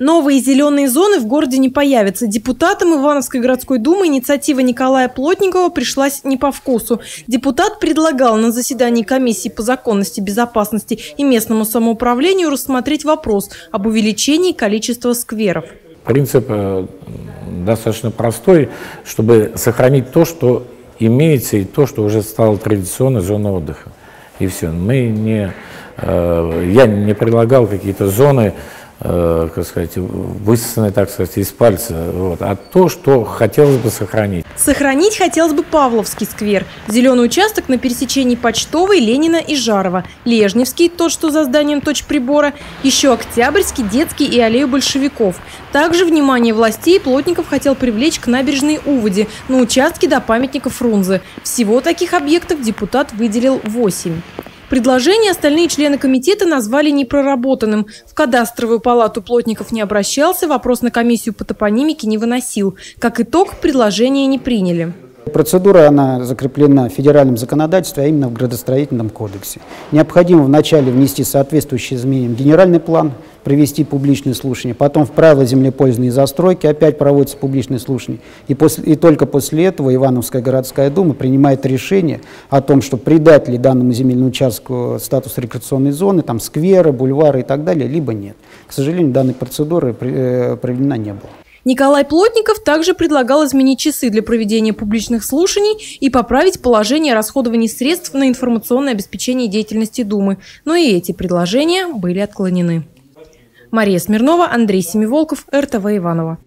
Новые зеленые зоны в городе не появятся. Депутатам Ивановской городской думы инициатива Николая Плотникова пришлась не по вкусу. Депутат предлагал на заседании комиссии по законности, безопасности и местному самоуправлению рассмотреть вопрос об увеличении количества скверов. Принцип э, достаточно простой, чтобы сохранить то, что имеется, и то, что уже стало традиционной зоной отдыха. И все. Мы не, э, я не предлагал какие-то зоны, э, как сказать, высосанные, так сказать, из пальца, вот, а то, что хотелось бы сохранить. Сохранить хотелось бы Павловский сквер, зеленый участок на пересечении Почтовой, Ленина и Жарова, Лежневский, тот, что за зданием точь-прибора, еще Октябрьский, Детский и аллею большевиков. Также внимание властей Плотников хотел привлечь к набережной Уводе на участке до памятника Фрунзе. Всего таких объектов депутат выделил 8. Предложение остальные члены комитета назвали непроработанным. В кадастровую палату плотников не обращался, вопрос на комиссию по топонимике не выносил. Как итог, предложение не приняли. Процедура она закреплена в федеральном законодательстве, а именно в градостроительном кодексе. Необходимо вначале внести соответствующие изменения в генеральный план, провести публичные слушания, потом в правила землепользования и застройки опять проводятся публичные слушания. И, после, и только после этого Ивановская городская дума принимает решение о том, что придать ли данному земельному участку статус рекреационной зоны, там скверы, бульвары и так далее, либо нет. К сожалению, данной процедуры э, проведена не было. Николай Плотников также предлагал изменить часы для проведения публичных слушаний и поправить положение расходования средств на информационное обеспечение деятельности Думы. Но и эти предложения были отклонены. Мария Смирнова, Андрей Семиволков, РТВ Иванова.